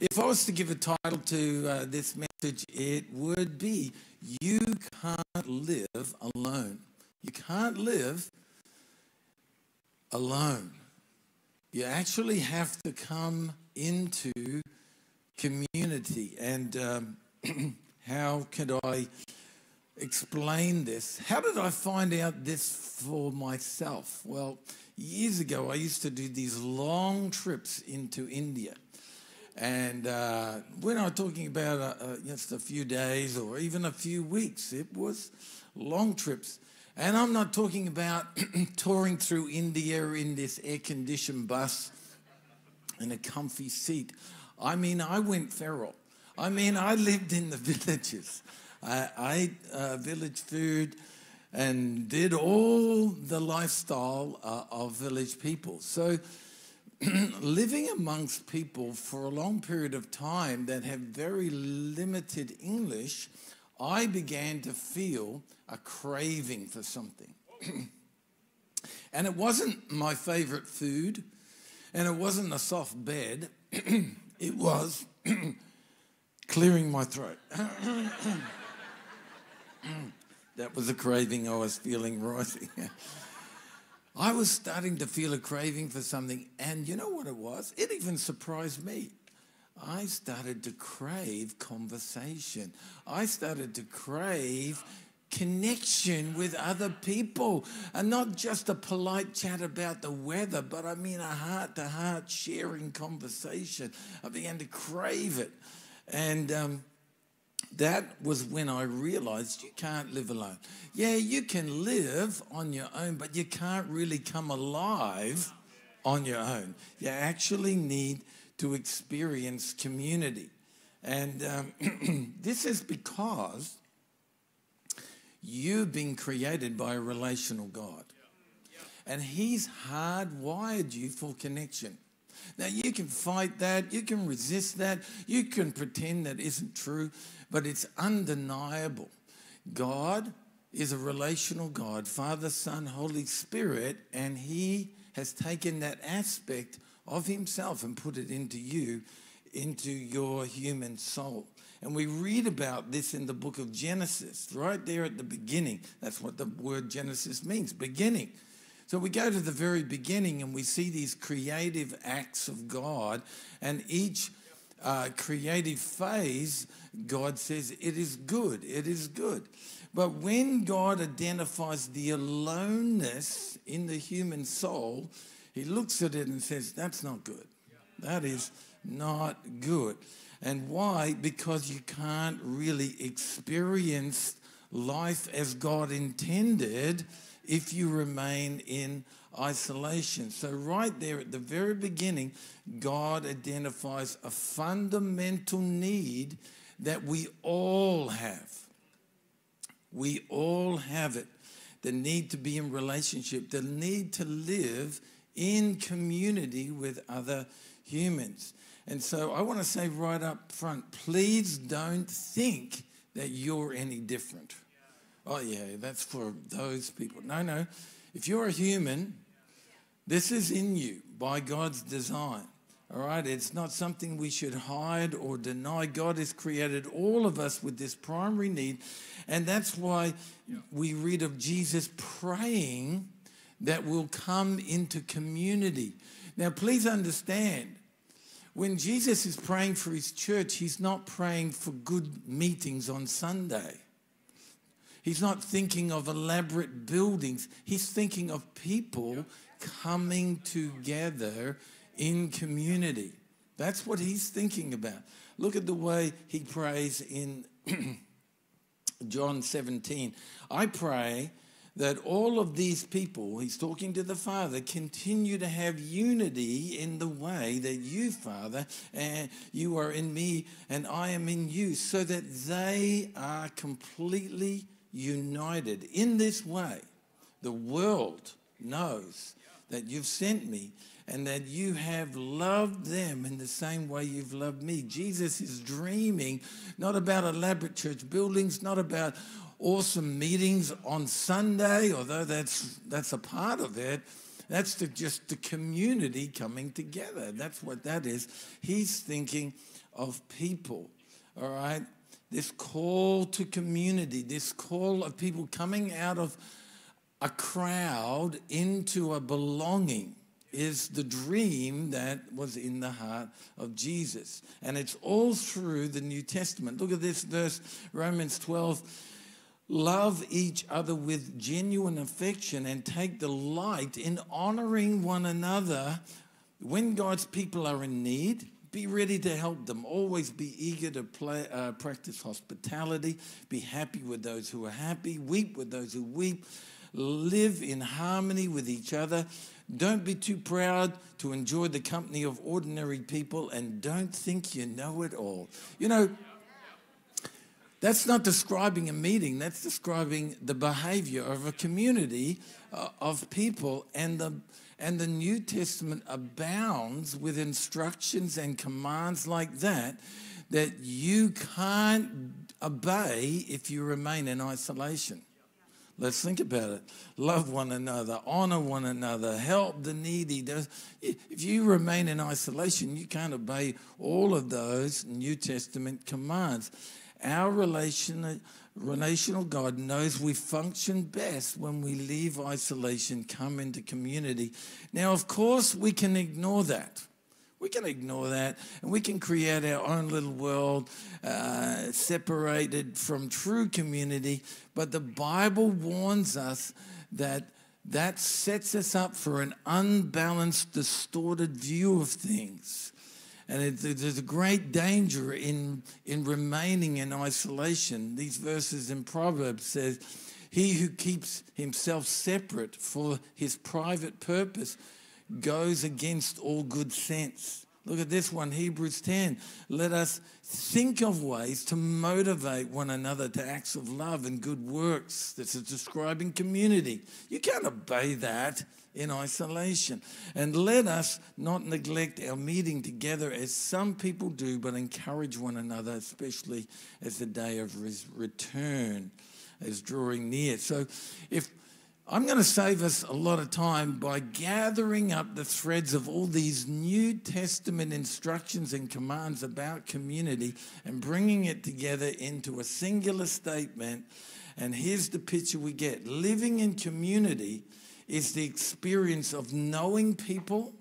If I was to give a title to uh, this message, it would be You Can't Live Alone. You can't live alone. You actually have to come into community. And um, how could I explain this? How did I find out this for myself? Well, years ago, I used to do these long trips into India. And uh, we're not talking about uh, uh, just a few days or even a few weeks. It was long trips. And I'm not talking about touring through India in this air conditioned bus in a comfy seat. I mean, I went feral. I mean, I lived in the villages. I, I ate uh, village food and did all the lifestyle uh, of village people. So, living amongst people for a long period of time that have very limited English, I began to feel a craving for something. and it wasn't my favorite food, and it wasn't a soft bed, it was clearing my throat. that was a craving I was feeling rising. I was starting to feel a craving for something, and you know what it was? It even surprised me. I started to crave conversation. I started to crave connection with other people and not just a polite chat about the weather, but I mean a heart to heart sharing conversation. I began to crave it. And um, that was when I realized you can't live alone. Yeah, you can live on your own, but you can't really come alive on your own. You actually need to experience community. And um, this is because you've been created by a relational God. And He's hardwired you for connection. Now, you can fight that, you can resist that, you can pretend that isn't true, but it's undeniable. God is a relational God, Father, Son, Holy Spirit, and He has taken that aspect of Himself and put it into you, into your human soul. And we read about this in the book of Genesis, right there at the beginning. That's what the word Genesis means beginning. So we go to the very beginning and we see these creative acts of God, and each uh, creative phase, God says, it is good, it is good. But when God identifies the aloneness in the human soul, he looks at it and says, That's not good. That is not good. And why? Because you can't really experience life as God intended if you remain in isolation. So, right there at the very beginning, God identifies a fundamental need that we all have. We all have it. The need to be in relationship, the need to live in community with other humans. And so I want to say right up front please don't think that you're any different. Oh, yeah, that's for those people. No, no. If you're a human, this is in you by God's design. All right, it's not something we should hide or deny. God has created all of us with this primary need. And that's why we read of Jesus praying that we'll come into community. Now, please understand, when Jesus is praying for his church, he's not praying for good meetings on Sunday. He's not thinking of elaborate buildings. He's thinking of people coming together in community. That's what he's thinking about. Look at the way he prays in John 17. I pray that all of these people, he's talking to the Father, continue to have unity in the way that you, Father, and you are in me and I am in you, so that they are completely united. In this way, the world knows that you've sent me and that you have loved them in the same way you've loved me. Jesus is dreaming not about elaborate church buildings, not about awesome meetings on Sunday, although that's, that's a part of it, That's the, just the community coming together. That's what that is. He's thinking of people, all right? This call to community, this call of people coming out of a crowd into a belonging is the dream that was in the heart of Jesus. And it's all through the New Testament. Look at this verse, Romans 12. Love each other with genuine affection and take delight in honoring one another when God's people are in need. Be ready to help them. Always be eager to play, uh, practice hospitality. Be happy with those who are happy. Weep with those who weep. Live in harmony with each other. Don't be too proud to enjoy the company of ordinary people and don't think you know it all. You know, that's not describing a meeting, that's describing the behavior of a community uh, of people. And the, and the New Testament abounds with instructions and commands like that that you can't obey if you remain in isolation. Let's think about it. Love one another, honor one another, help the needy. If you remain in isolation, you can't obey all of those New Testament commands. Our relation, relational God knows we function best when we leave isolation, come into community. Now, of course, we can ignore that. We can ignore that and we can create our own little world uh, separated from true community. But the Bible warns us that that sets us up for an unbalanced, distorted view of things. And it, there's a great danger in, in remaining in isolation. These verses in Proverbs says, he who keeps himself separate for his private purpose goes against all good sense. Look at this one, Hebrews 10. Let us think of ways to motivate one another to acts of love and good works. This is describing community. You can't obey that in isolation. And let us not neglect our meeting together as some people do, but encourage one another, especially as the day of his return is drawing near. So if I'm going to save us a lot of time by gathering up the threads of all these New Testament instructions and commands about community and bringing it together into a singular statement. And here's the picture we get living in community is the experience of knowing people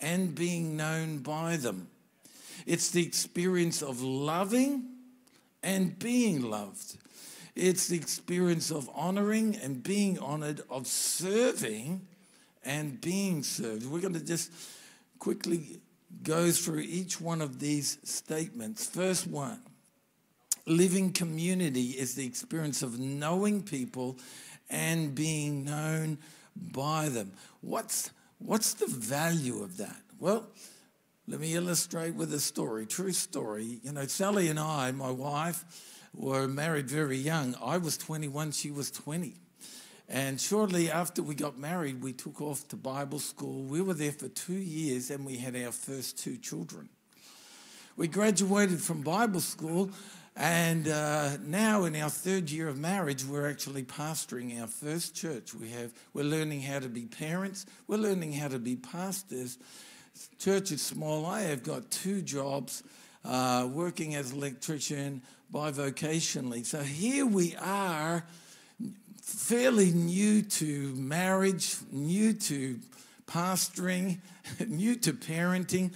and being known by them. It's the experience of loving and being loved. It's the experience of honoring and being honored, of serving and being served. We're going to just quickly go through each one of these statements. First one living community is the experience of knowing people and being known by them. What's, what's the value of that? Well, let me illustrate with a story, true story. You know, Sally and I, my wife, were married very young. I was 21, she was 20. And shortly after we got married, we took off to Bible school. We were there for two years and we had our first two children. We graduated from Bible school and uh, now, in our third year of marriage, we're actually pastoring our first church. We have, we're learning how to be parents, we're learning how to be pastors. Church is small. I have got two jobs, uh, working as an electrician bivocationally. So here we are, fairly new to marriage, new to pastoring, new to parenting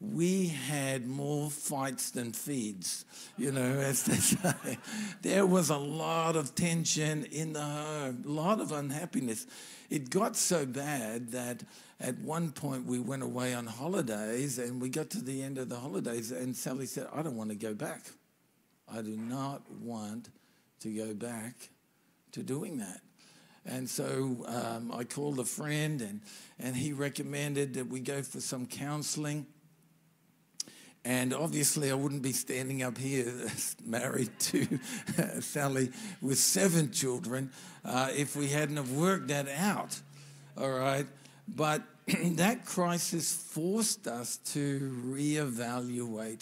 we had more fights than feeds, you know, as they say. There was a lot of tension in the home, a lot of unhappiness. It got so bad that at one point we went away on holidays and we got to the end of the holidays and Sally said, I don't want to go back. I do not want to go back to doing that. And so um, I called a friend and, and he recommended that we go for some counseling. And obviously, I wouldn't be standing up here married to Sally with seven children uh, if we hadn't have worked that out. All right. But that crisis forced us to reevaluate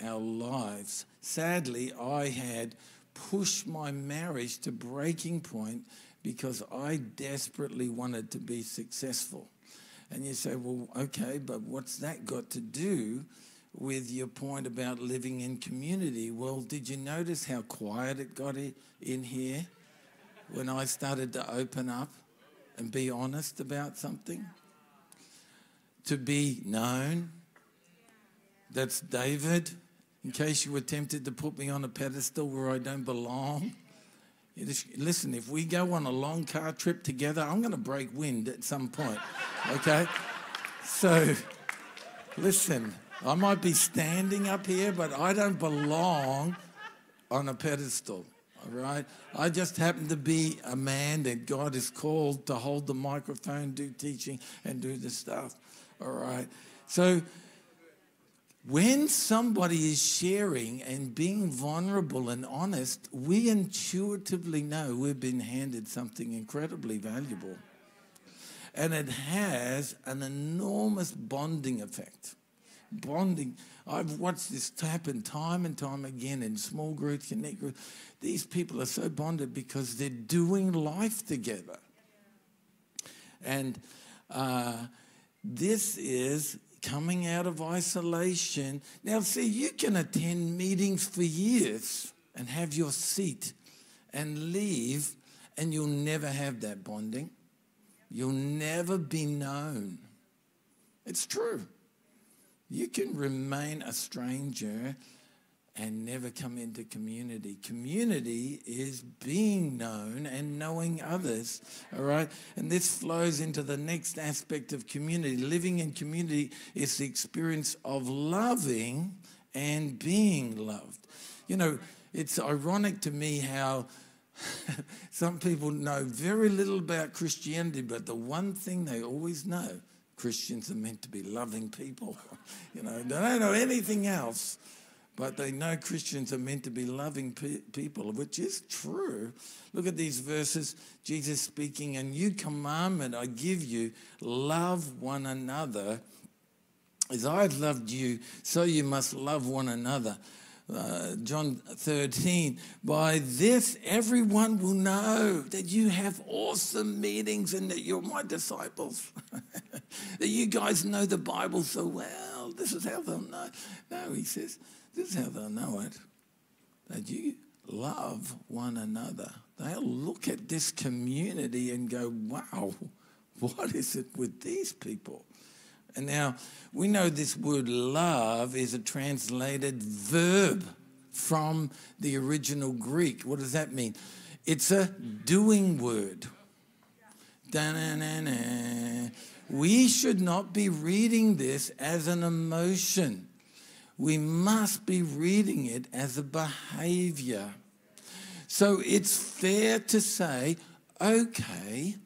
our lives. Sadly, I had pushed my marriage to breaking point because I desperately wanted to be successful. And you say, well, okay, but what's that got to do with your point about living in community? Well, did you notice how quiet it got in here when I started to open up and be honest about something? To be known. That's David. In case you were tempted to put me on a pedestal where I don't belong. Listen, if we go on a long car trip together, I'm going to break wind at some point. Okay? So, listen, I might be standing up here, but I don't belong on a pedestal. All right? I just happen to be a man that God has called to hold the microphone, do teaching, and do the stuff. All right? So, when somebody is sharing and being vulnerable and honest, we intuitively know we've been handed something incredibly valuable. And it has an enormous bonding effect. Bonding. I've watched this happen time and time again in small groups, connect groups. These people are so bonded because they're doing life together. And uh, this is coming out of isolation. Now, see, you can attend meetings for years and have your seat and leave, and you'll never have that bonding. You'll never be known. It's true. You can remain a stranger and never come into community. Community is being known and knowing others, all right? And this flows into the next aspect of community. Living in community is the experience of loving and being loved. You know, it's ironic to me how some people know very little about Christianity, but the one thing they always know Christians are meant to be loving people. you know, they don't know anything else but they know Christians are meant to be loving pe- people, which is true. Look at these verses. Jesus speaking, A new commandment I give you love one another. As I have loved you, so you must love one another. Uh, John 13, by this everyone will know that you have awesome meetings and that you're my disciples. that you guys know the Bible so well. This is how they'll know. No, he says, this is how they'll know it that you love one another. They'll look at this community and go, wow, what is it with these people? And now we know this word love is a translated verb from the original Greek. What does that mean? It's a doing word. Da-na-na-na. We should not be reading this as an emotion we must be reading it as a behavior. So it's fair to say, okay,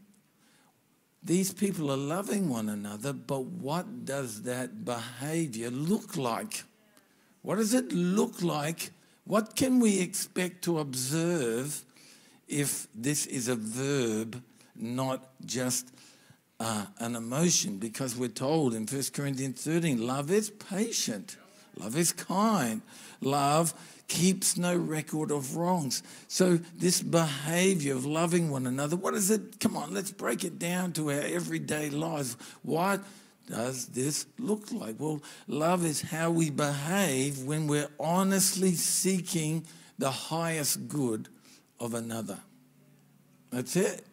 these people are loving one another, but what does that behavior look like? What does it look like? What can we expect to observe if this is a verb, not just uh, an emotion? Because we're told in 1 Corinthians 13, love is patient. Love is kind. Love keeps no record of wrongs. So, this behavior of loving one another, what is it? Come on, let's break it down to our everyday lives. What does this look like? Well, love is how we behave when we're honestly seeking the highest good of another. That's it.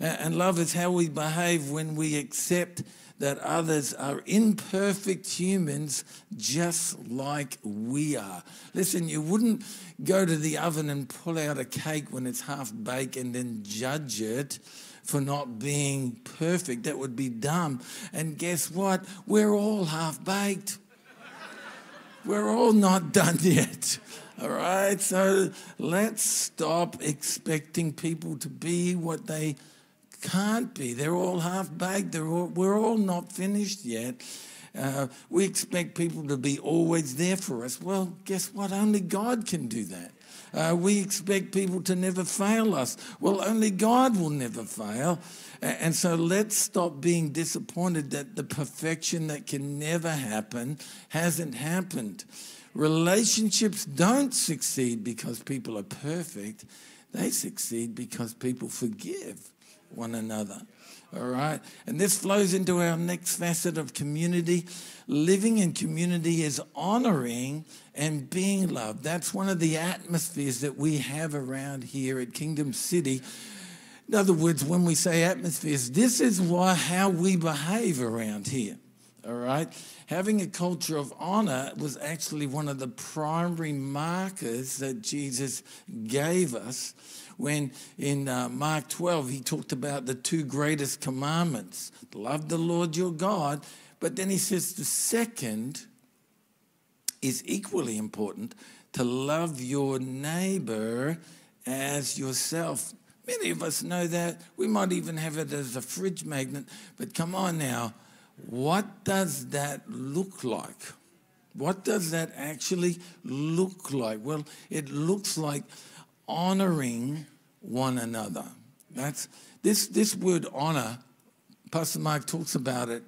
And love is how we behave when we accept that others are imperfect humans just like we are. Listen, you wouldn't go to the oven and pull out a cake when it's half baked and then judge it for not being perfect. That would be dumb. And guess what? We're all half baked. We're all not done yet. All right? So let's stop expecting people to be what they can't be. They're all half baked. All, we're all not finished yet. Uh, we expect people to be always there for us. Well, guess what? Only God can do that. Uh, we expect people to never fail us. Well, only God will never fail. And so let's stop being disappointed that the perfection that can never happen hasn't happened. Relationships don't succeed because people are perfect. They succeed because people forgive one another. All right. And this flows into our next facet of community. Living in community is honoring and being loved. That's one of the atmospheres that we have around here at Kingdom City. In other words, when we say atmospheres, this is why how we behave around here. All right. Having a culture of honor was actually one of the primary markers that Jesus gave us when in uh, Mark 12 he talked about the two greatest commandments love the Lord your God. But then he says the second is equally important to love your neighbor as yourself. Many of us know that. We might even have it as a fridge magnet. But come on now, what does that look like? What does that actually look like? Well, it looks like honoring one another. That's this this word honor. Pastor Mark talks about it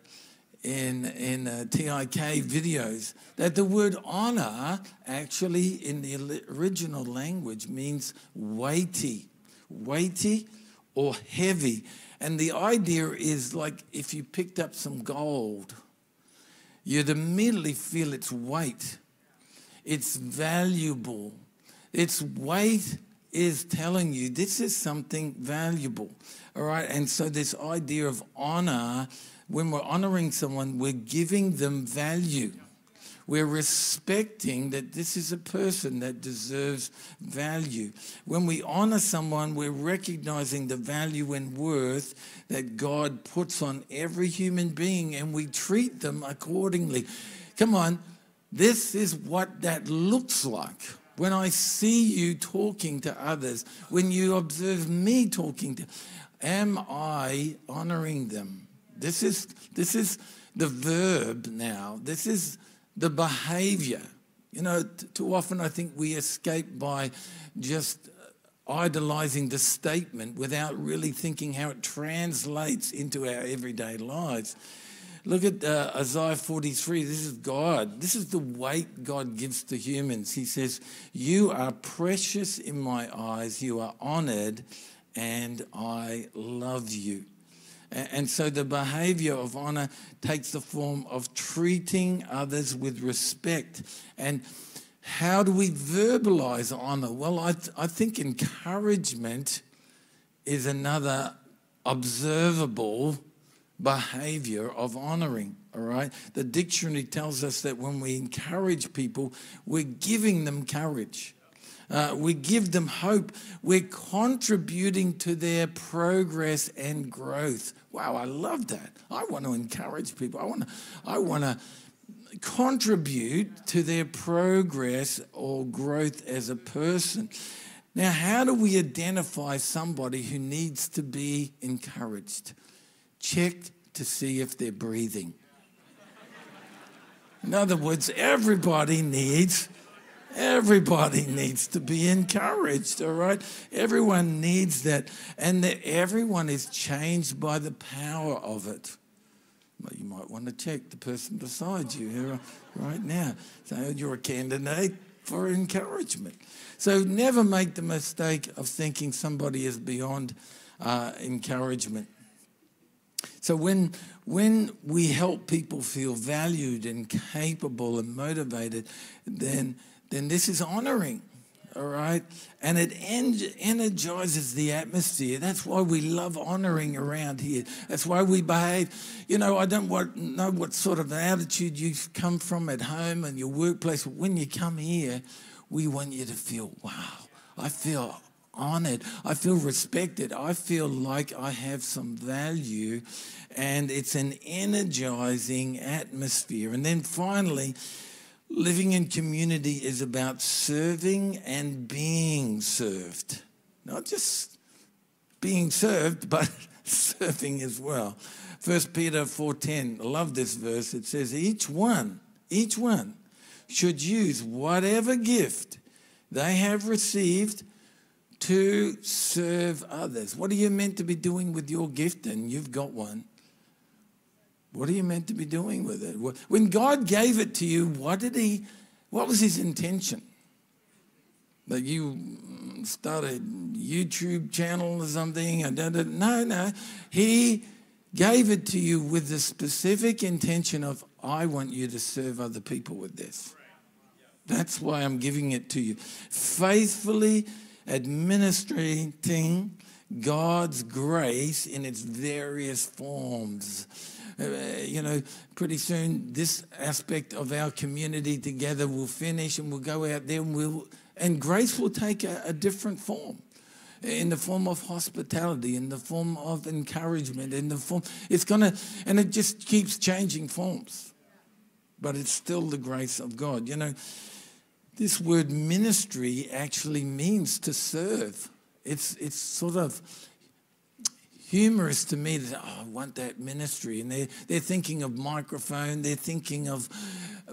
in in uh, TIK videos that the word honor actually in the original language means weighty, weighty or heavy. And the idea is like if you picked up some gold, you'd immediately feel its weight. It's valuable. Its weight is telling you this is something valuable. All right. And so, this idea of honor, when we're honoring someone, we're giving them value. We're respecting that this is a person that deserves value. When we honor someone, we're recognizing the value and worth that God puts on every human being and we treat them accordingly. Come on, this is what that looks like. When I see you talking to others, when you observe me talking to, am I honoring them? This is, this is the verb now. This is the behavior. You know, t- too often I think we escape by just idolizing the statement without really thinking how it translates into our everyday lives. Look at uh, Isaiah 43. This is God. This is the weight God gives to humans. He says, You are precious in my eyes, you are honored, and I love you. And so the behavior of honor takes the form of treating others with respect. And how do we verbalize honor? Well, I, th- I think encouragement is another observable behavior of honoring. All right. The dictionary tells us that when we encourage people, we're giving them courage. Uh, we give them hope. We're contributing to their progress and growth. Wow, I love that. I want to encourage people. I want to, I want to contribute to their progress or growth as a person. Now, how do we identify somebody who needs to be encouraged? Check to see if they're breathing. In other words, everybody needs Everybody needs to be encouraged, all right? Everyone needs that. And that everyone is changed by the power of it. You might want to check the person beside you here right now. So you're a candidate for encouragement. So never make the mistake of thinking somebody is beyond uh, encouragement. So when when we help people feel valued and capable and motivated, then then this is honoring. All right. And it energizes the atmosphere. That's why we love honoring around here. That's why we behave. You know, I don't want, know what sort of attitude you've come from at home and your workplace. When you come here, we want you to feel, wow, I feel honored. I feel respected. I feel like I have some value. And it's an energizing atmosphere. And then finally, Living in community is about serving and being served. Not just being served, but serving as well. First Peter 4:10, I love this verse. It says each one, each one should use whatever gift they have received to serve others. What are you meant to be doing with your gift? And you've got one. What are you meant to be doing with it? When God gave it to you, what did He, what was His intention? That you started YouTube channel or something. No, no. He gave it to you with the specific intention of, I want you to serve other people with this. That's why I'm giving it to you. Faithfully administrating God's grace in its various forms. Uh, you know, pretty soon this aspect of our community together will finish and we'll go out there and we'll, and grace will take a, a different form in the form of hospitality, in the form of encouragement, in the form, it's gonna, and it just keeps changing forms. But it's still the grace of God. You know, this word ministry actually means to serve. It's, it's sort of humorous to me that oh, I want that ministry. And they're, they're thinking of microphone, they're thinking of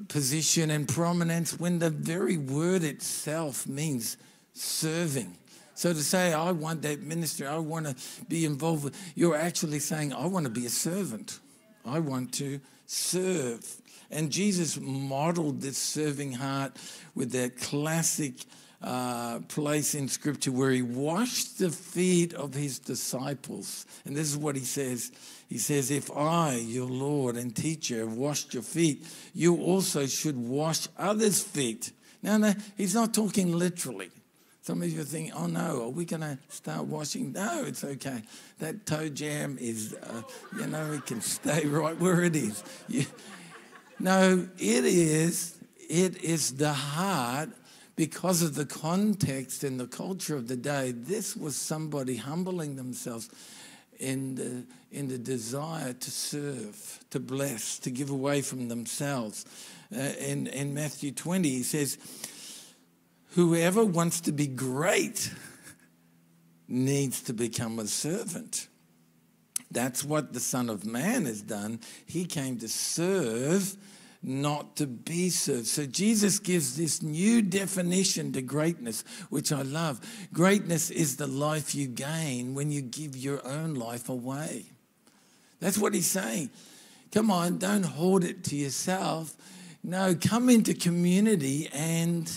position and prominence when the very word itself means serving. So to say, I want that ministry, I want to be involved with, you're actually saying, I want to be a servant. I want to serve. And Jesus modeled this serving heart with that classic uh, place in Scripture where he washed the feet of his disciples. And this is what he says He says, If I, your Lord and teacher, have washed your feet, you also should wash others' feet. Now, no, he's not talking literally. Some of you are thinking, oh no, are we going to start washing? No, it's okay. That toe jam is, uh, you know, it can stay right where it is. You, no, it is, it is the heart because of the context and the culture of the day, this was somebody humbling themselves in the, in the desire to serve, to bless, to give away from themselves. Uh, in, in Matthew 20, he says, Whoever wants to be great needs to become a servant. That's what the Son of Man has done. He came to serve not to be served. So Jesus gives this new definition to greatness, which I love. Greatness is the life you gain when you give your own life away. That's what he's saying. Come on, don't hoard it to yourself. No, come into community and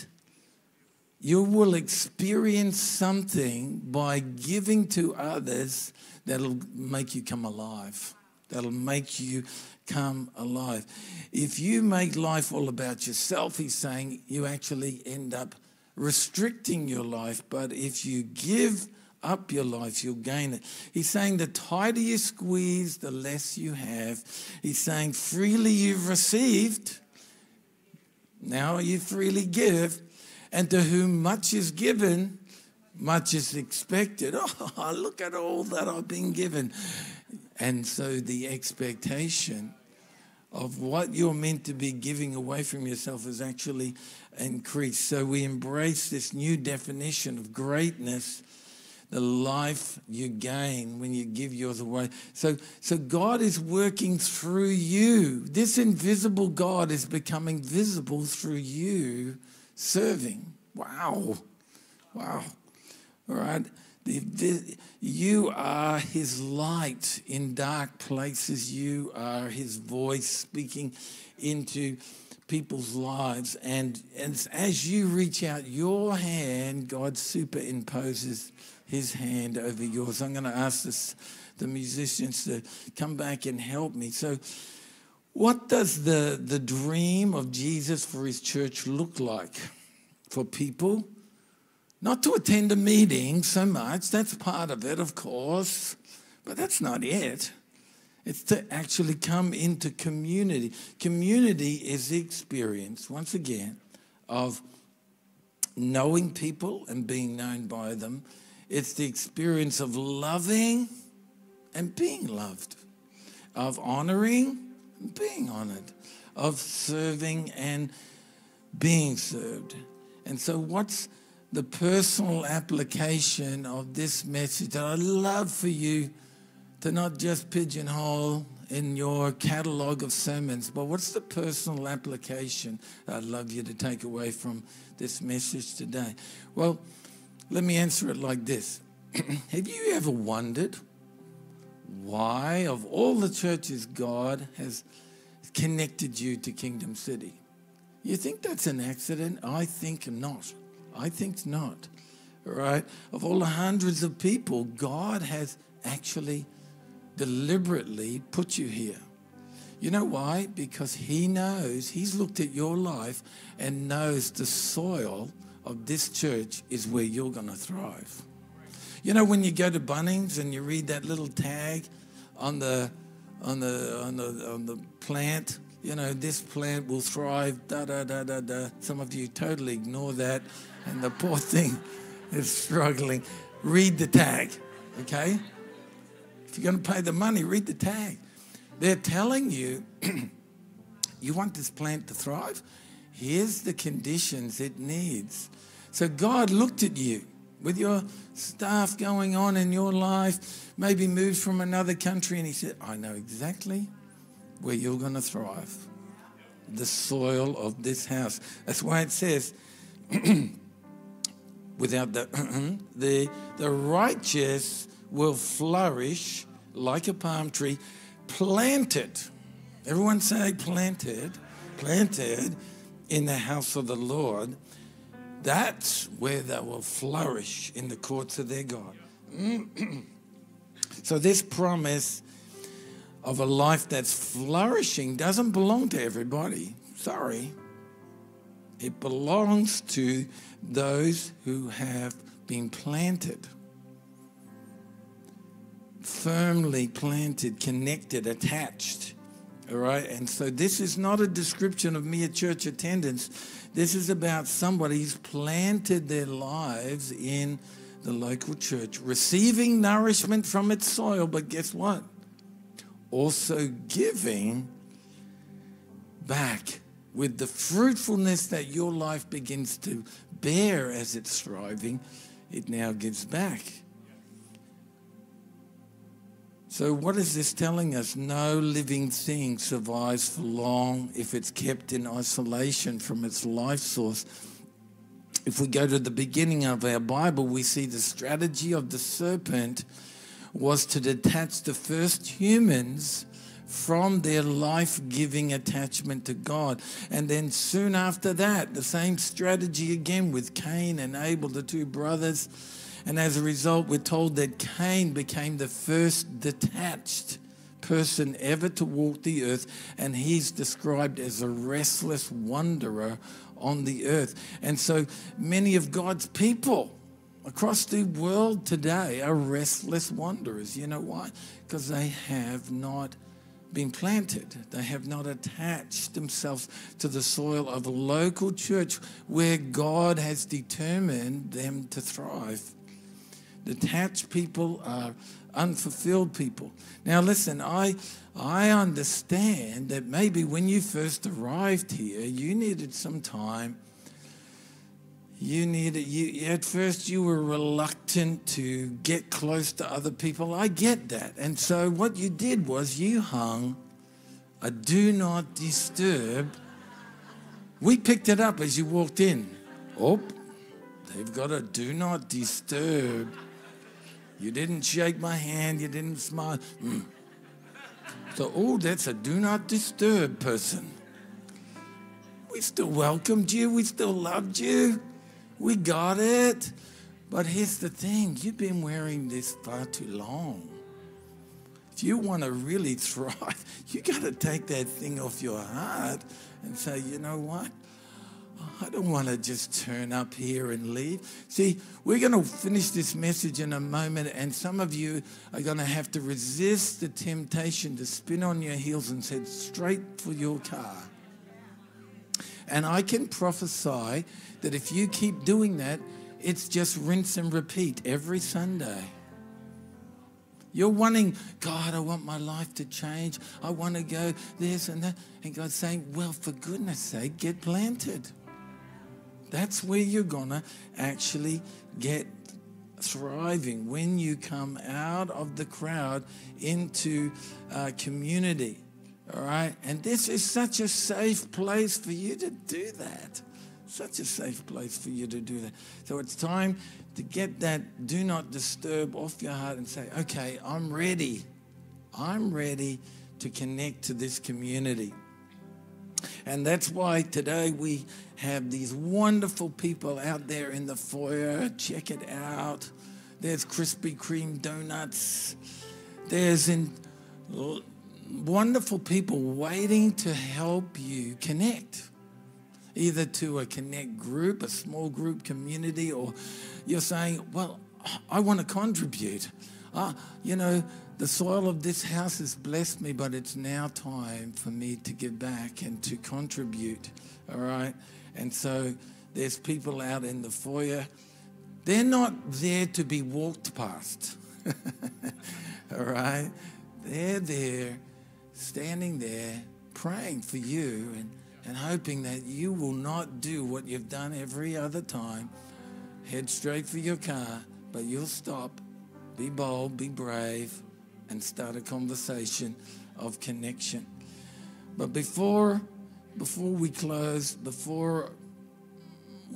you will experience something by giving to others that'll make you come alive. That'll make you come alive. If you make life all about yourself, he's saying you actually end up restricting your life. But if you give up your life, you'll gain it. He's saying the tighter you squeeze, the less you have. He's saying freely you've received, now you freely give. And to whom much is given, much is expected. Oh, look at all that I've been given. And so the expectation of what you're meant to be giving away from yourself is actually increased. So we embrace this new definition of greatness, the life you gain when you give yours away. So, so God is working through you. This invisible God is becoming visible through you serving. Wow. Wow. All right. You are his light in dark places. You are his voice speaking into people's lives. And, and as you reach out your hand, God superimposes his hand over yours. I'm going to ask this, the musicians to come back and help me. So, what does the, the dream of Jesus for his church look like for people? Not to attend a meeting so much, that's part of it, of course, but that's not it. It's to actually come into community. Community is the experience, once again, of knowing people and being known by them. It's the experience of loving and being loved, of honoring and being honored, of serving and being served. And so, what's the personal application of this message that I'd love for you to not just pigeonhole in your catalog of sermons, but what's the personal application I'd love you to take away from this message today? Well, let me answer it like this Have you ever wondered why, of all the churches, God has connected you to Kingdom City? You think that's an accident? I think not. I think not. right? Of all the hundreds of people, God has actually deliberately put you here. You know why? Because He knows, He's looked at your life and knows the soil of this church is where you're going to thrive. You know, when you go to Bunnings and you read that little tag on the, on the, on the, on the plant, you know, this plant will thrive, da da da da da. Some of you totally ignore that, and the poor thing is struggling. Read the tag, okay? If you're going to pay the money, read the tag. They're telling you, you want this plant to thrive? Here's the conditions it needs. So God looked at you with your stuff going on in your life, maybe moved from another country, and He said, I know exactly where you're going to thrive. The soil of this house. That's why it says, without the, the, the righteous will flourish like a palm tree planted. Everyone say planted, planted in the house of the Lord. That's where they will flourish in the courts of their God. so, this promise of a life that's flourishing doesn't belong to everybody. Sorry. It belongs to those who have been planted firmly planted, connected, attached. All right. And so this is not a description of mere church attendance. This is about somebody who's planted their lives in the local church, receiving nourishment from its soil. But guess what? Also giving back with the fruitfulness that your life begins to bear as it's thriving, it now gives back. So, what is this telling us? No living thing survives for long if it's kept in isolation from its life source. If we go to the beginning of our Bible, we see the strategy of the serpent was to detach the first humans from their life giving attachment to God. And then soon after that, the same strategy again with Cain and Abel, the two brothers and as a result, we're told that Cain became the first detached person ever to walk the earth, and he's described as a restless wanderer on the earth. And so many of God's people across the world today are restless wanderers. You know why? Because they have not been planted. They have not attached themselves to the soil of a local church where God has determined them to thrive. Detached people are unfulfilled people. Now, listen, I, I understand that maybe when you first arrived here, you needed some time. You needed, you, at first, you were reluctant to get close to other people. I get that. And so, what you did was you hung a do not disturb. We picked it up as you walked in. Oh, they've got a do not disturb you didn't shake my hand. You didn't smile. Mm. So, oh, that's a do not disturb person. We still welcomed you. We still loved you. We got it. But here's the thing you've been wearing this far too long. If you want to really thrive, you got to take that thing off your heart and say, you know what? I don't want to just turn up here and leave. See, we're going to finish this message in a moment, and some of you are going to have to resist the temptation to spin on your heels and head straight for your car. And I can prophesy that if you keep doing that, it's just rinse and repeat every Sunday. You're wanting, God, I want my life to change. I want to go this and that. And God's saying, well, for goodness sake, get planted. That's where you're going to actually get thriving when you come out of the crowd into a community. All right? And this is such a safe place for you to do that. Such a safe place for you to do that. So it's time to get that do not disturb off your heart and say, okay, I'm ready. I'm ready to connect to this community. And that's why today we have these wonderful people out there in the foyer. Check it out. There's Krispy Kreme donuts. There's in, wonderful people waiting to help you connect, either to a connect group, a small group community, or you're saying, Well, I want to contribute. Uh, you know, the soil of this house has blessed me, but it's now time for me to give back and to contribute. All right. And so there's people out in the foyer. They're not there to be walked past. All right. They're there, standing there, praying for you and, and hoping that you will not do what you've done every other time. Head straight for your car, but you'll stop. Be bold, be brave, and start a conversation of connection. But before before we close, before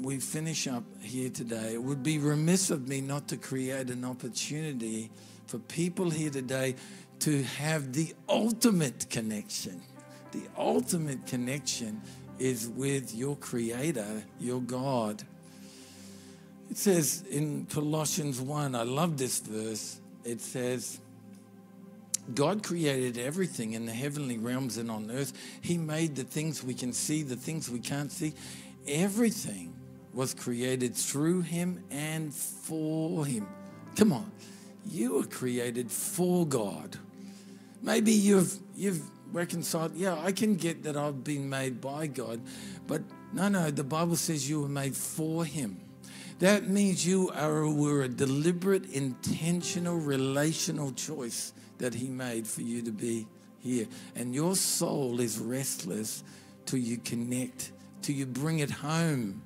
we finish up here today, it would be remiss of me not to create an opportunity for people here today to have the ultimate connection. The ultimate connection is with your Creator, your God. It says in Colossians 1, I love this verse. It says, God created everything in the heavenly realms and on earth. He made the things we can see, the things we can't see. Everything was created through Him and for Him. Come on, you were created for God. Maybe you've you've reconciled. Yeah, I can get that I've been made by God, but no, no. The Bible says you were made for Him. That means you are were a deliberate, intentional, relational choice that He made for you to be here. And your soul is restless till you connect, till you bring it home.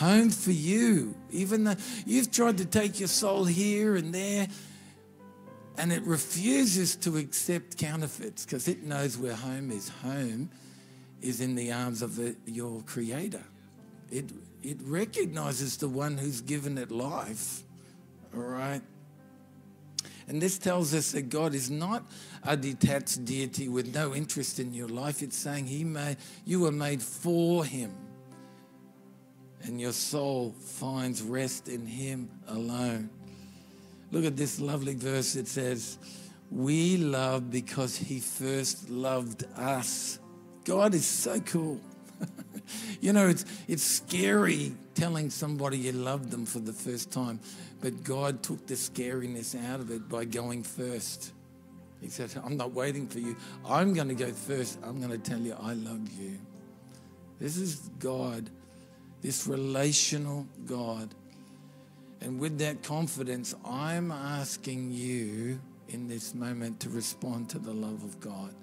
Home for you. Even though you've tried to take your soul here and there, and it refuses to accept counterfeits because it knows where home is. Home is in the arms of the, your Creator. It, it recognizes the one who's given it life. All right? And this tells us that God is not a detached deity with no interest in your life. It's saying he made, you were made for him. And your soul finds rest in him alone. Look at this lovely verse. It says, We love because he first loved us. God is so cool. you know, it's, it's scary telling somebody you love them for the first time, but God took the scariness out of it by going first. He said, I'm not waiting for you. I'm going to go first. I'm going to tell you I love you. This is God, this relational God. And with that confidence, I'm asking you in this moment to respond to the love of God.